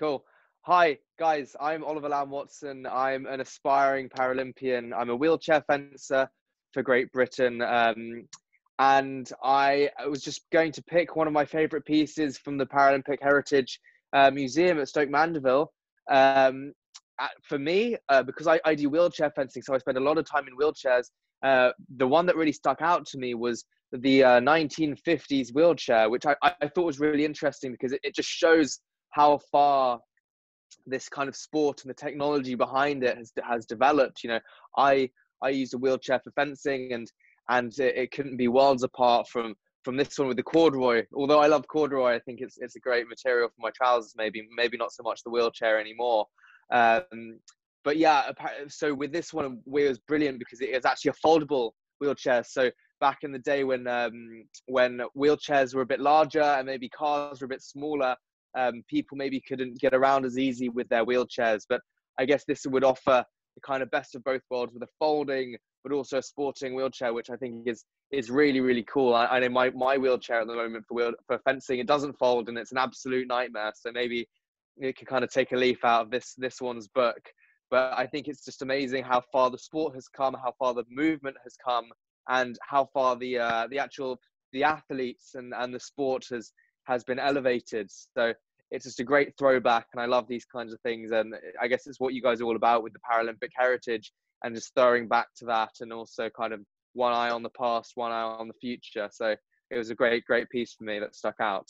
Cool. Hi, guys. I'm Oliver Lam-Watson. I'm an aspiring Paralympian. I'm a wheelchair fencer for Great Britain. Um, and I was just going to pick one of my favourite pieces from the Paralympic Heritage uh, Museum at Stoke Mandeville. Um, for me, uh, because I, I, do wheelchair fencing, so I spend a lot of time in wheelchairs. Uh, the one that really stuck out to me was the 1950s uh, wheelchair, which I, I, thought was really interesting because it, it just shows how far this kind of sport and the technology behind it has has developed. You know, I I used a wheelchair for fencing, and and it, it, couldn't be worlds apart from from this one with the corduroy. Although I love corduroy, I think it's it's a great material for my trousers. Maybe maybe not so much the wheelchair anymore. Um, but yeah, so with this one, it was brilliant because it was actually a foldable wheelchair. So back in the day when um, when wheelchairs were a bit larger and maybe cars were a bit smaller, um, people maybe couldn't get around as easy with their wheelchairs. But I guess this would offer the kind of best of both worlds with a folding, but also a sporting wheelchair, which I think is is really really cool. I, I know my my wheelchair at the moment for wheel, for fencing it doesn't fold and it's an absolute nightmare. So maybe it could kind of take a leaf out of this this one's book. But I think it's just amazing how far the sport has come, how far the movement has come, and how far the uh, the actual the athletes and, and the sport has has been elevated. So it's just a great throwback, and I love these kinds of things. And I guess it's what you guys are all about with the Paralympic heritage and just throwing back to that, and also kind of one eye on the past, one eye on the future. So it was a great, great piece for me that stuck out.